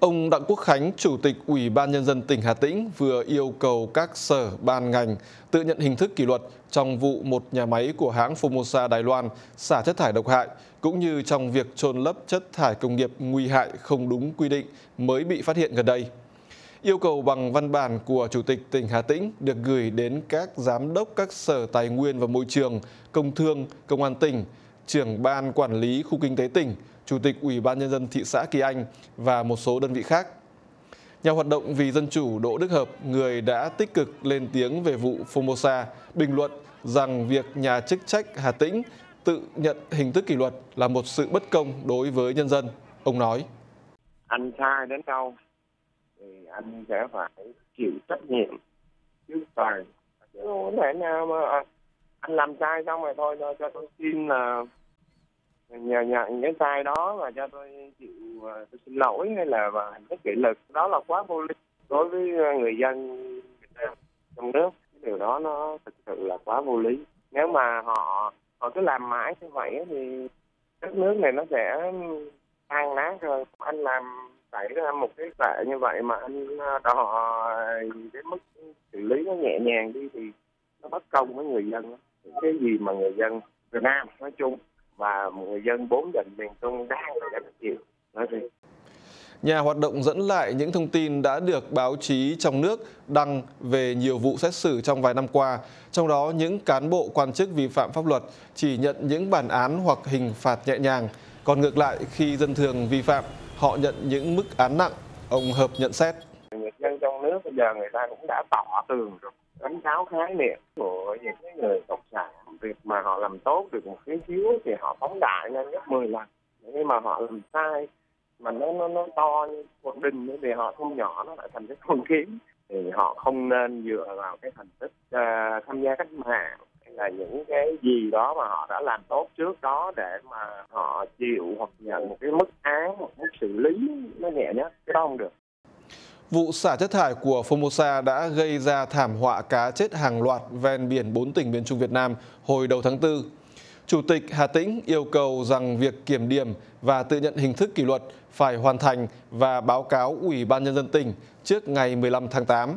Ông Đặng Quốc Khánh, Chủ tịch Ủy ban Nhân dân tỉnh Hà Tĩnh vừa yêu cầu các sở ban ngành tự nhận hình thức kỷ luật trong vụ một nhà máy của hãng Formosa Đài Loan xả chất thải độc hại, cũng như trong việc trôn lấp chất thải công nghiệp nguy hại không đúng quy định mới bị phát hiện gần đây. Yêu cầu bằng văn bản của Chủ tịch tỉnh Hà Tĩnh được gửi đến các giám đốc các sở tài nguyên và môi trường, công thương, công an tỉnh, trưởng ban quản lý khu kinh tế tỉnh, chủ tịch ủy ban nhân dân thị xã Kỳ Anh và một số đơn vị khác. Nhà hoạt động vì dân chủ Đỗ Đức Hợp, người đã tích cực lên tiếng về vụ Formosa, bình luận rằng việc nhà chức trách Hà Tĩnh tự nhận hình thức kỷ luật là một sự bất công đối với nhân dân. Ông nói: Anh sai đến đâu thì anh sẽ phải chịu trách nhiệm chứ toàn. Không thể nào mà anh làm sai xong rồi thôi cho tôi xin là nhờ nhận cái sai đó và cho tôi chịu à, tôi xin lỗi hay là và cái kỷ lực đó là quá vô lý đối với à, người dân Việt Nam trong nước. Cái điều đó nó thực sự là quá vô lý. Nếu mà họ họ cứ làm mãi như vậy thì đất nước này nó sẽ tan nát rồi. Anh làm, xảy ra một cái tệ như vậy mà anh à, đòi cái mức xử lý nó nhẹ nhàng đi thì nó bất công với người dân cái gì mà người dân Việt Nam nói chung và người dân bốn tỉnh miền Trung đang gánh chịu. Nói gì Nhà hoạt động dẫn lại những thông tin đã được báo chí trong nước đăng về nhiều vụ xét xử trong vài năm qua, trong đó những cán bộ quan chức vi phạm pháp luật chỉ nhận những bản án hoặc hình phạt nhẹ nhàng, còn ngược lại khi dân thường vi phạm, họ nhận những mức án nặng, ông Hợp nhận xét. Người dân trong nước bây giờ người ta cũng đã tỏ tường rồi, đánh giáo khái niệm của những người cộng sản việc mà họ làm tốt được một cái chiếu thì họ phóng đại lên gấp 10 lần. Nhưng mà họ làm sai mà nó nó nó to như một đình thì họ thu nhỏ nó lại thành cái con kiến. Thì họ không nên dựa vào cái thành tích uh, tham gia cách mạng hay là những cái gì đó mà họ đã làm tốt trước đó để mà họ chịu hoặc nhận một cái mức án một mức xử lý nó nhẹ nhất cái đó không được. Vụ xả chất thải của Formosa đã gây ra thảm họa cá chết hàng loạt ven biển bốn tỉnh miền Trung Việt Nam hồi đầu tháng 4. Chủ tịch Hà Tĩnh yêu cầu rằng việc kiểm điểm và tự nhận hình thức kỷ luật phải hoàn thành và báo cáo Ủy ban Nhân dân tỉnh trước ngày 15 tháng 8.